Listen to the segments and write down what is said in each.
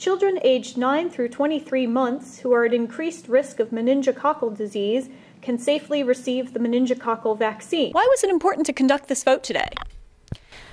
children aged 9 through 23 months who are at increased risk of meningococcal disease can safely receive the meningococcal vaccine. Why was it important to conduct this vote today?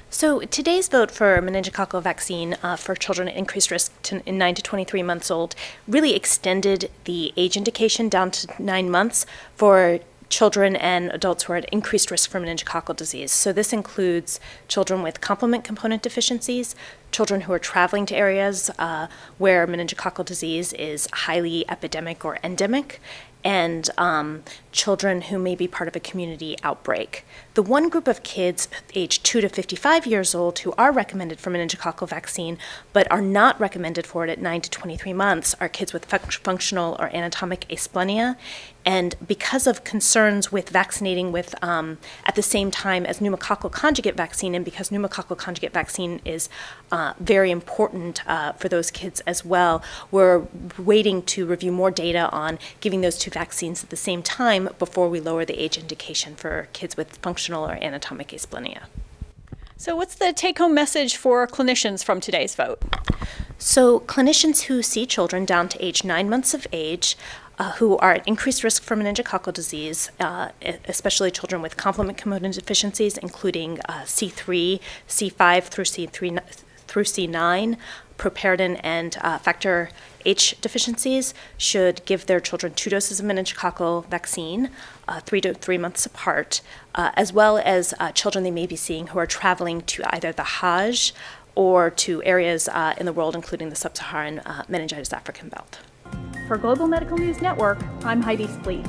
So today's vote for meningococcal vaccine uh, for children at increased risk to, in 9 to 23 months old really extended the age indication down to 9 months for children and adults who are at increased risk for meningococcal disease. So this includes children with complement component deficiencies, children who are traveling to areas uh, where meningococcal disease is highly epidemic or endemic, and um, children who may be part of a community outbreak. The one group of kids aged 2 to 55 years old who are recommended for meningococcal vaccine but are not recommended for it at 9 to 23 months are kids with functional or anatomic asplenia. And because of concerns with vaccinating with um, at the same time as pneumococcal conjugate vaccine, and because pneumococcal conjugate vaccine is uh, very important uh, for those kids as well, we're waiting to review more data on giving those two vaccines at the same time before we lower the age indication for kids with functional or anatomic asplenia. So, what's the take home message for clinicians from today's vote? So, clinicians who see children down to age nine months of age uh, who are at increased risk for meningococcal disease, uh, especially children with complement component deficiencies, including uh, C3, C5 through C3 through C9, properdin and uh, factor H deficiencies should give their children two doses of meningococcal vaccine, uh, three to three months apart, uh, as well as uh, children they may be seeing who are traveling to either the Hajj or to areas uh, in the world, including the sub Saharan uh, meningitis African belt. For Global Medical News Network, I'm Heidi Splete.